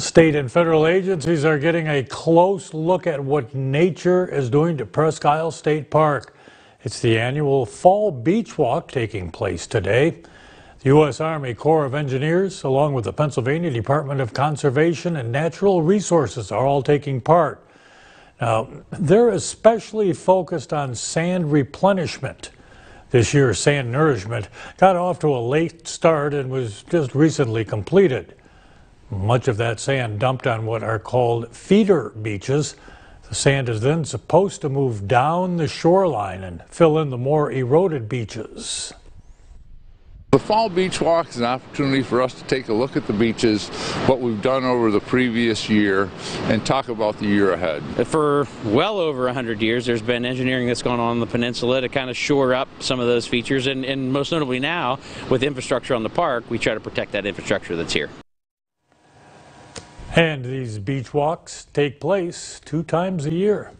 State and federal agencies are getting a close look at what nature is doing to Presque Isle State Park. It's the annual Fall Beach Walk taking place today. The U.S. Army Corps of Engineers, along with the Pennsylvania Department of Conservation and Natural Resources, are all taking part. Now, they're especially focused on sand replenishment. This year's sand nourishment got off to a late start and was just recently completed. Much of that sand dumped on what are called feeder beaches. The sand is then supposed to move down the shoreline and fill in the more eroded beaches. The Fall Beach Walk is an opportunity for us to take a look at the beaches, what we've done over the previous year, and talk about the year ahead. For well over 100 years, there's been engineering that's gone on in the peninsula to kind of shore up some of those features, and, and most notably now, with infrastructure on the park, we try to protect that infrastructure that's here. And these beach walks take place two times a year.